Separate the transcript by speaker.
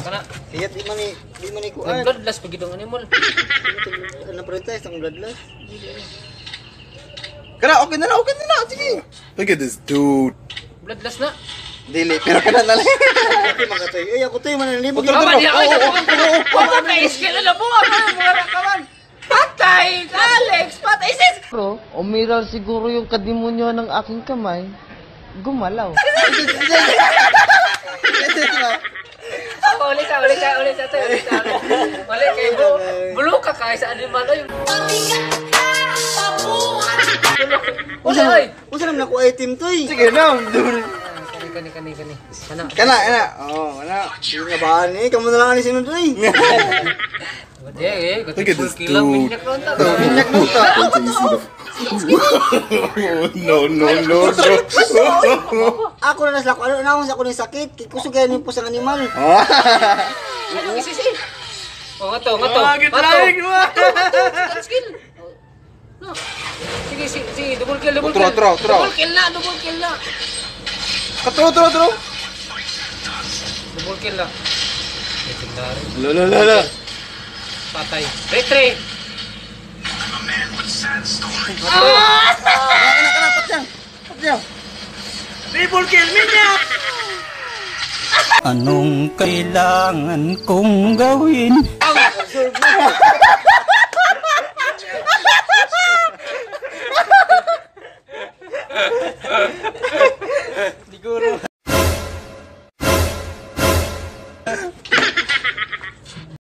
Speaker 1: Kana,
Speaker 2: Kaya di man ni di man ni kuan.
Speaker 1: nag-bloodlust pag itong animal.
Speaker 2: Ano prioritize ang bloodless?
Speaker 3: Kana, okay na na, okay na na. Sige. Look at this dude.
Speaker 1: Bloodlust na.
Speaker 3: Dili, pero kana na lang.
Speaker 2: Ate magatoy. Ay ako toy man ni mo.
Speaker 3: Tara,
Speaker 1: Kaman,
Speaker 3: tara.
Speaker 1: di ako. Kaman, na iskil na buwa mo. Mga kaman. Patay! Alex! Patay! Sis!
Speaker 4: Bro, umiral siguro yung kadimonyo ng aking kamay. Gumalaw.
Speaker 1: Oh, uli ka, uli ka, uli ka. tayo, Uli ka. Uli kayo. bro. Bulo ka kaya sa animal. Ay, Uli, oy.
Speaker 2: Usa naman ako item toy.
Speaker 3: Sige na.
Speaker 1: Kani, kani, kani, kani. Kana.
Speaker 3: Kana, kana. Oh, kana.
Speaker 2: Sige ba ni kamo na lang ani sinod toy.
Speaker 1: Wadi, eh.
Speaker 3: Look at this
Speaker 1: Kilang minyak ron ta.
Speaker 2: Minyak mo ta.
Speaker 3: no, no, no, no.
Speaker 2: Ako na nasa ko ano na ako ni sakit. Kay kusog kaya ni po sa animal.
Speaker 1: Ano, isi, isi. Oh, ngato, ngato.
Speaker 3: Ah, gitry ko.
Speaker 1: Ngato, skill. No. Sige, sige, sige. Double kill, double
Speaker 3: Tro,
Speaker 1: kill.
Speaker 3: tro, tro.
Speaker 1: Double kill na, double kill na.
Speaker 3: Katro, tro, tro.
Speaker 1: Double kill na. Legendary.
Speaker 3: La, la, la, la.
Speaker 1: Patay. Retry. Ah! Kana kana patyan. Patyan. People kill me niya.
Speaker 5: Anong kailangan kong gawin? Siguro.